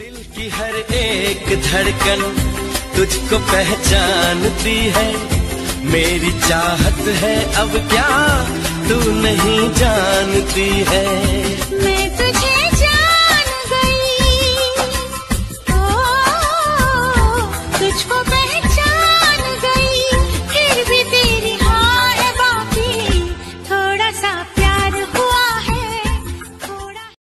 दिल की हर एक धड़कन तुझको पहचानती है। मेरी चाहत है, अब क्या तू नहीं जानती है।